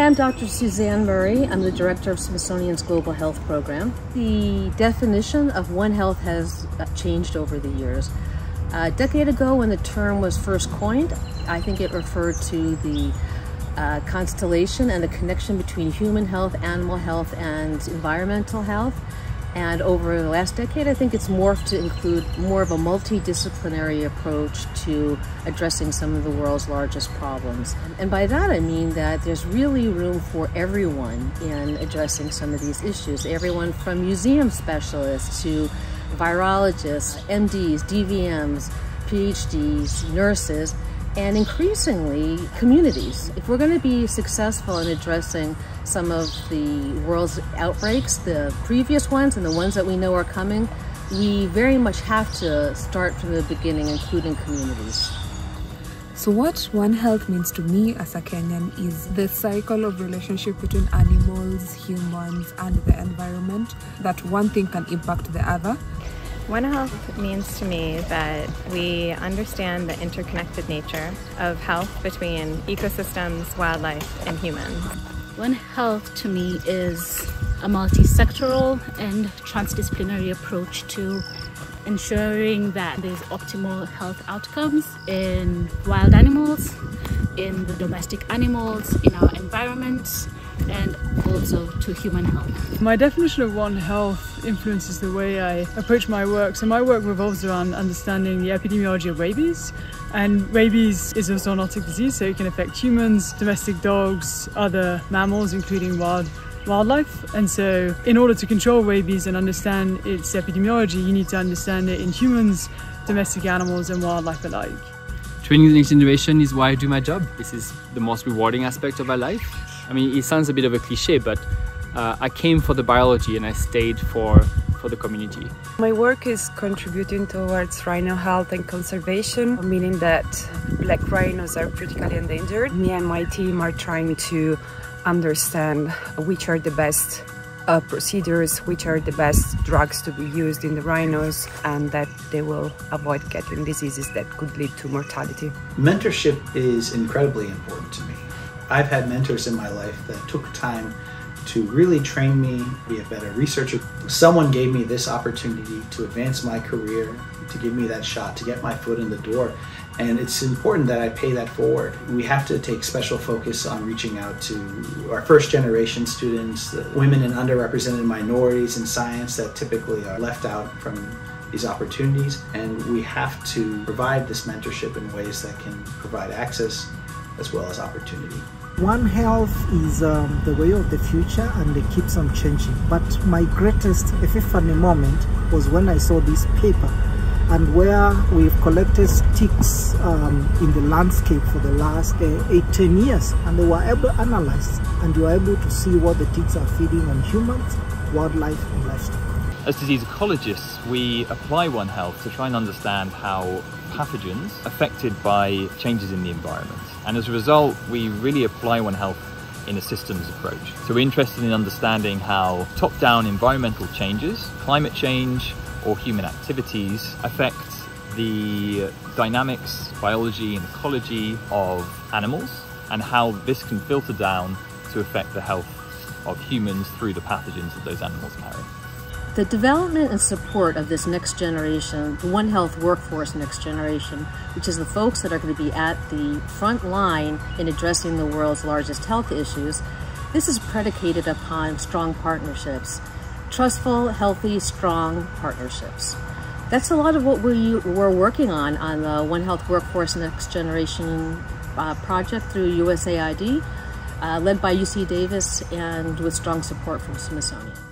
I'm Dr. Suzanne Murray. I'm the director of Smithsonian's Global Health Program. The definition of One Health has uh, changed over the years. A decade ago, when the term was first coined, I think it referred to the uh, constellation and the connection between human health, animal health, and environmental health. And over the last decade, I think it's morphed to include more of a multidisciplinary approach to addressing some of the world's largest problems. And by that, I mean that there's really room for everyone in addressing some of these issues. Everyone from museum specialists to virologists, MDs, DVMs, PhDs, nurses, and increasingly communities. If we're going to be successful in addressing some of the world's outbreaks, the previous ones and the ones that we know are coming, we very much have to start from the beginning, including communities. So what One Health means to me as a Kenyan is the cycle of relationship between animals, humans and the environment that one thing can impact the other one Health means to me that we understand the interconnected nature of health between ecosystems, wildlife, and humans. One Health to me is a multi-sectoral and transdisciplinary approach to ensuring that there's optimal health outcomes in wild animals, in the domestic animals, in our environment, and also to human health. My definition of One Health influences the way I approach my work. So my work revolves around understanding the epidemiology of rabies. And rabies is a zoonotic disease, so it can affect humans, domestic dogs, other mammals, including wild wildlife. And so in order to control rabies and understand its epidemiology, you need to understand it in humans, domestic animals and wildlife alike. Training the next generation is why I do my job. This is the most rewarding aspect of my life. I mean, it sounds a bit of a cliche, but uh, I came for the biology and I stayed for, for the community. My work is contributing towards rhino health and conservation, meaning that black rhinos are critically endangered. Me and my team are trying to understand which are the best uh, procedures, which are the best drugs to be used in the rhinos, and that they will avoid getting diseases that could lead to mortality. Mentorship is incredibly important to me. I've had mentors in my life that took time to really train me, be a better researcher. Someone gave me this opportunity to advance my career, to give me that shot, to get my foot in the door. And it's important that I pay that forward. We have to take special focus on reaching out to our first generation students, women and underrepresented minorities in science that typically are left out from these opportunities. And we have to provide this mentorship in ways that can provide access as well as opportunity. One Health is um, the way of the future and it keeps on changing. But my greatest epiphany moment was when I saw this paper and where we've collected ticks um, in the landscape for the last uh, 18 years and they were able to analyze and you were able to see what the ticks are feeding on humans, wildlife and livestock. As disease ecologists, we apply One Health to try and understand how pathogens affected by changes in the environment. And as a result, we really apply One Health in a systems approach. So we're interested in understanding how top-down environmental changes, climate change, or human activities affect the dynamics, biology and ecology of animals and how this can filter down to affect the health of humans through the pathogens that those animals carry. The development and support of this next generation, the One Health workforce next generation, which is the folks that are going to be at the front line in addressing the world's largest health issues, this is predicated upon strong partnerships, trustful, healthy, strong partnerships. That's a lot of what we, we're working on on the One Health Workforce Next Generation uh, project through USAID, uh, led by UC Davis and with strong support from Smithsonian.